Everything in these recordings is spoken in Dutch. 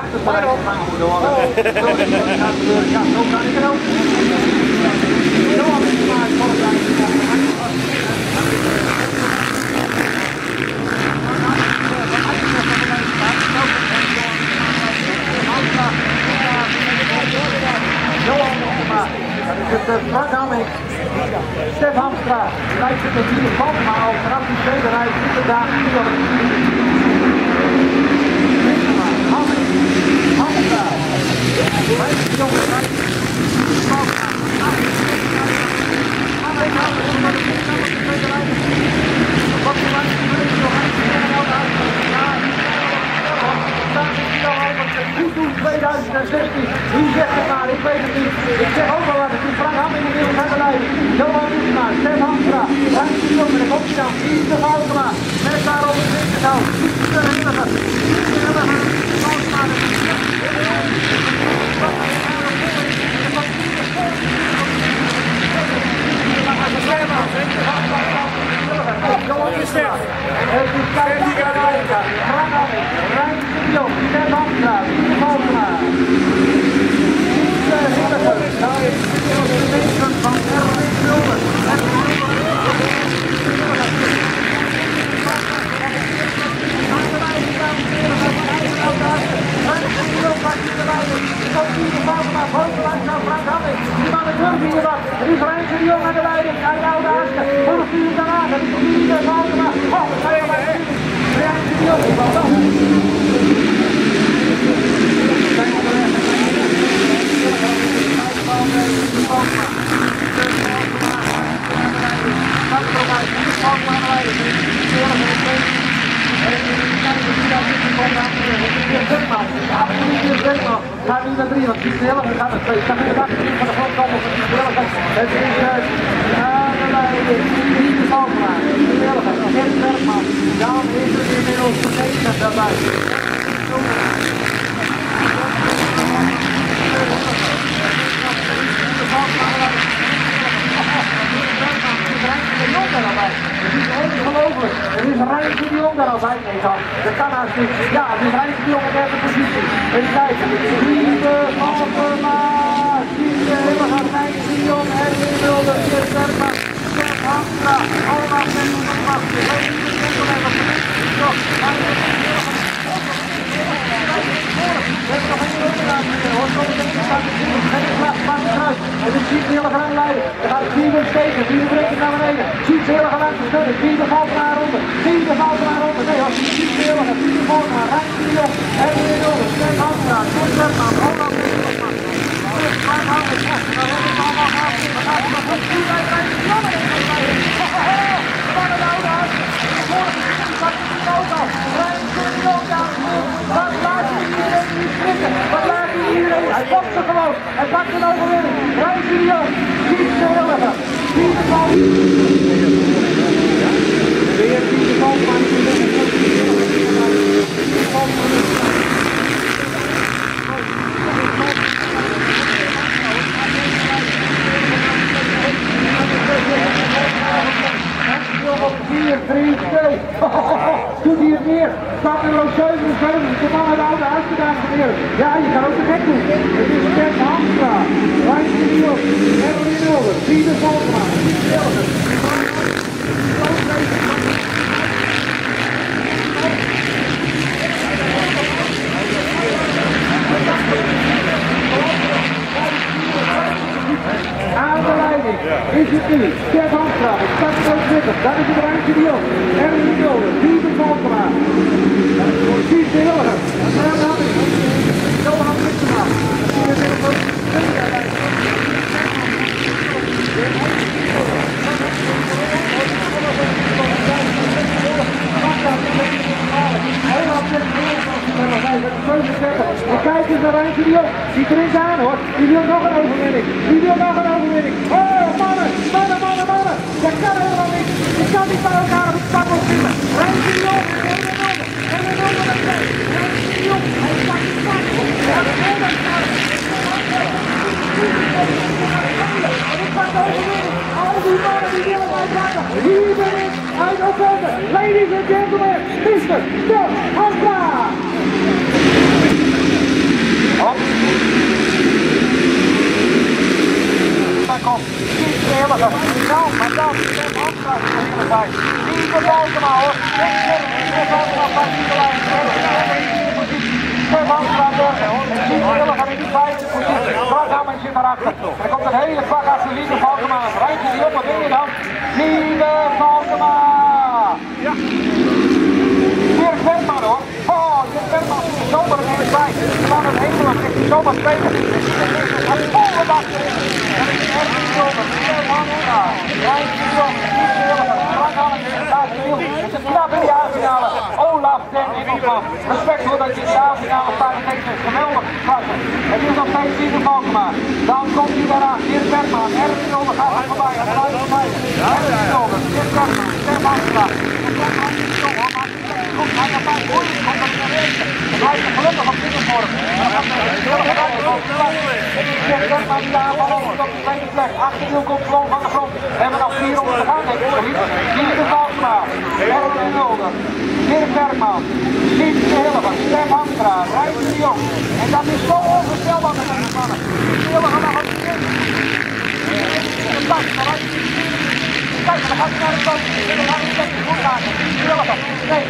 achter de lijn gaan moeten worden. Zo is het wat gaat gebeuren. Ja, zo kan ik het ook. Dat Hamming. Stef Hamstra. Lijkt het vier van, maar al vanaf die tweede rij zit er daar niet op Hamming. Hamstra. Lijkt het jongen. Lijkt het. Hamming. Wat is er Goed doen 2016. Wie zegt het maar? Ik weet het niet. Ik zeg ook wel wat. Is Frank Ham in de wereld de lijn. Johan Hoefma, Stef Hamstra, Frank de Jong, de kopstaan, Yves de Valkema. Met daarop het. Yves de Hilliger. Yves de Hilliger. Valkema. Johan is sterk. Het is Kijk Frank Ham, Rijn de Jong, Stef Hamstra, Yves de Valkema. Yves de Hilliger. Daar is de meester van Erwin Mulder. Het is Rijntje de Jong aan de leiding. Hij de oude Aske. Voor de vierde daarna. Het is Yves de Valkema. Oh, dat zijn we Rijntje de Jong. Gaat niet naar drie, want die snelle gaat naar twee. Gaat in de achterin van de van die snelle Het is aan de leiding. Niet. Die snelle gaat. Gert Bergman. Dan is er inmiddels de negen daarbij. Het is ongelooflijk. Het is Rijntje de Jong daar al bij. Nee, dan. Dat kan niet. Ja, Rijntje de Jong op derde positie. Even kijken. Lieve Valkema. Lieve Hilliger. Rijntje de Jong. Erwin Mulder. Geert Bergman. Stef Hamstra. Allemaal de nog. We hebben nog een onderlaag hier. Hoort nog een staat de vier. Geen plaats van de kruis. En de ziet heel erg aan leiden. Dan gaat het vierde steken. Vierde brengt naar beneden. Ziet heel erg aan te schudden. Vierde valt naar onder. Vierde valt naar onder. Nee hoor. Ziet heel naar. De Jong. En weer onder. Stef Hamstra. Kort Bergman. Holland. Frank Hamstra. Dan wordt het allemaal af. Dan gaat het nog goed. Vier bij Rijdt de Jong. Van het oude huis. Vorige keer in de auto. Rijdt de Jong daar. Wat laat hij iedereen schrikken? Wat laat hij iedereen? Hij bokt er gewoon. Hij pakt een overwinning. De Jong. Ziet de de bal. Weer ziet de bal. Maar die Vier, drie, twee. Doet hij het weer? Stap nummer 77, de man uit de oude huis, dames en heren. Ja, je kan ook de gek doen. Het is Stef Hamstra. De Jong. Erwin Mulder. Pieter Valkma. Velgen. Aan de leiding is het nu Stef Hamstra, start 20, dat is het Rijntje de Jong. Erwin Mulder, Pieter Valkma. Piet de Hilliger. En dan heb ik Johan Wittema. Die is in het En kijk eens naar Rijntje de Jong. Die drinkt aan hoor. Die wil nog een overwinning. Die wil nog een overwinning. Oh mannen, mannen, mannen, mannen. Dat kan helemaal niet. Je kan niet bij elkaar op het pak opzitten. De Jong. En de Mulder. En de Mulder met twee. Rijntje de Jong. Hij pakt het pak. En. En die. Ladies and gentlemen, Mr. Hamstra. Op. Dan het afspraak erbij. Niet de Balkema hoor. Balkema van Nicolai. Stef Hamstra door. En Eerlijke in die vijfde. Er komt een hele vlak achter Lieve Balkema. Rijdt hij op, je dan? Lieve Balkema. Ja. Dirk Bergman hoor. Oh, Dirk Bergman zit er zomaar in de bij. Er staat een hele ligt hij zomaar spelen. Hij is volle bak erin. En het is Erwin Zilver. Dirk Hamstra. Rijn Jong. Piet Eerlijke. Frank Hallens in de laatste wiel. Het is een knap in de jaarfinale. Olaf Respect voor dat je in de jaarfinale staat. Het heeft een geweldig klasse. Het is nog steeds Lieve Balkema. Dan komt hij daaraan. Dirk Bergman. Erwin Zilver gaat er voorbij. Hij blijft voorbij. Erwin Zilver. Dirk Bergman. Stef Hamstra. Goed, hij gaat bij komt in de eerste. Hij blijft er gelukkig op binnenvorm. Dan gaat hij heel erg uit de Het is Dirk Bergman die daar aanval de tweede plek. Achterwiel komt gewoon van de grond. We hebben nog 400 te gaan, denk ik. Lieve Balkema, Erwin Mulder, Dirk Bergman, Lief de Hilligen, Stef Hamstra, Rijs de Jong. En dat is zo onvoorstelbaar met deze mannen. Die Hilligen nog op de eerste. De pas, maar hij Kijk, dan gaat hij naar de kant. Dan gaat hij lekker goed maken. Hilligen, nee.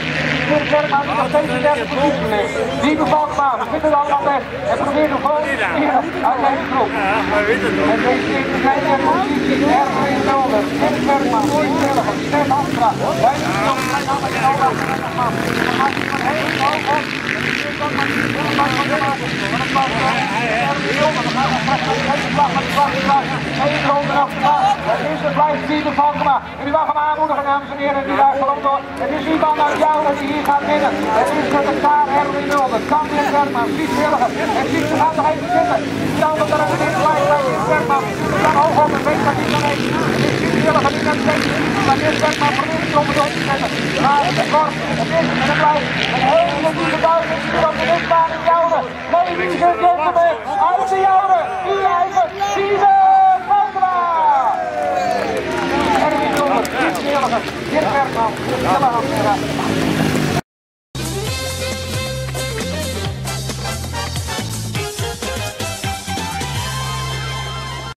Dirk Bergman is nog steeds in de derde positie ligt. Die bevalt hem aan. We vinden het allemaal weg. En probeert hem gewoon hier uit deze groep. En deze in de positie. Erwin Mulder, Dirk Bergman, Lief Hilligen, Stef Hamstra. Wij zijn nog klein aan de kant. Dan gaat hij van heel hoog op. Het blijft Pieter Valkema. En u mag hem aanmoedigen, dames en heren, die daar gewoon door. Het is iemand uit Jouwen die hier gaat winnen. Het is met de Kaar Erwin Mulder, Kampier Bergman, Piet Willigen. En Piet gaat nog even zitten. Jouwen daar ook in blijft bij Bergman. We gaan hoog op en weet dat hij kan heen. Het is Piet Willigen die kan steeds. Maar Piet Bergman probeert het om het op te zetten. Maar het is kort. Het is en het blijft een hele goede buiten hier op de midbaan in Jouwen. Ladies and gentlemen, uit de Jouwen, uw eigen Steven Valkema. Erwin Mulder,